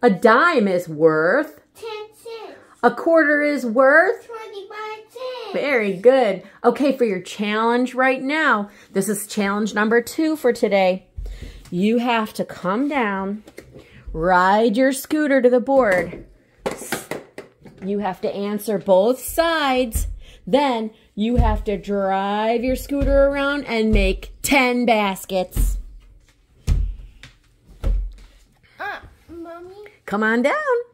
A dime is worth. Ten cents. A quarter is worth. Twenty-five cents. Very good. Okay, for your challenge right now, this is challenge number two for today. You have to come down, ride your scooter to the board. You have to answer both sides. Then you have to drive your scooter around and make 10 baskets. Mommy. Come on down.